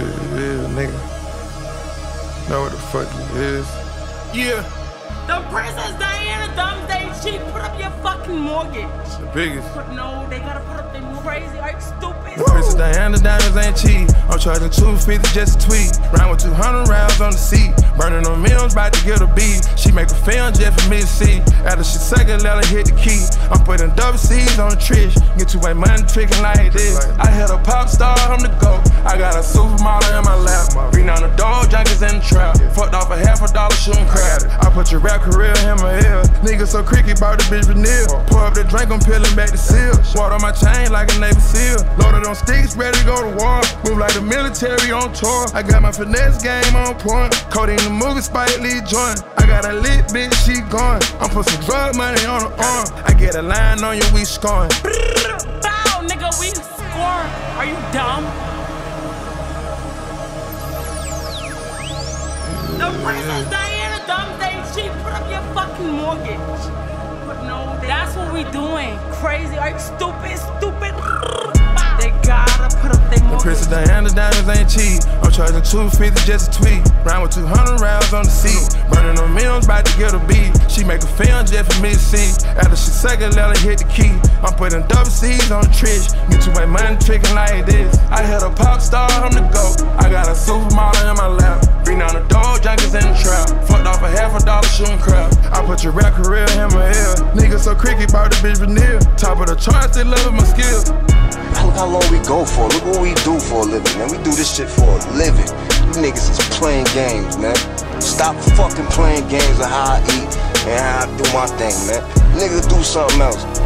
it is, nigga. Know what the fuck it is. Yeah. The Princess Diana dumb Doomsday Chick put up your fucking mortgage. The biggest. But no, they gotta put up their crazy. Are you stupid? Princess Diana diamonds ain't cheap. I'm charging 250 just a tweet. Round with 200 rounds on the seat. Burning on millions, about to get a beat. She make a film just for me to see. After she suck it, let her hit the key. I'm putting double C's on the trish. Get too much money tricking like this. I had a pop star, I'm the GOAT. I got a supermodel in my lap. Reading on the dog, junkies in the trap. Fucked off a half a dollar shooting crap. I put your rap career in my ear. Nigga so cricket, bought the bitch vanilla. Pour up the drink, I'm peeling back the seal. Water on my chain like a Navy SEAL. Loaded on sticks, ready to go to war. Move like the military on tour. I got my finesse game on point. Cody in the movie, Spike Lee joint. I got a lit bitch, she gone. I'm put some drug money on her arm. I get a line on you, we scoring. Bow, nigga, we score. Are you dumb? Princess Diana Doomsday Chick put up your fucking mortgage. But no, that's what we doing. Crazy. Are you stupid? Stupid. They gotta put up their mortgage. Princess Diana diamonds ain't cheap. I'm charging 250 just a tweet. Round with 200 rounds on the seat. Burning on millions, about to get a beat. She make a film just for me to see. After she second, let her hit the key. I'm putting double C's on the trish. Get too much money tricking like this. I had a pop star, I'm the GOAT. I got a supermodel in my lap. Junkies in the trap. Fucked off a half a dollar shooting crap. I put your rap career in my ear. Nigga so cricket, bought the bitch vanilla. Top of the charts, they love my skills. Look how long we go for. Look what we do for a living, man. We do this shit for a living. You niggas is playing games, man. Stop fucking playing games of how I eat and how I do my thing, man. Niggas do something else.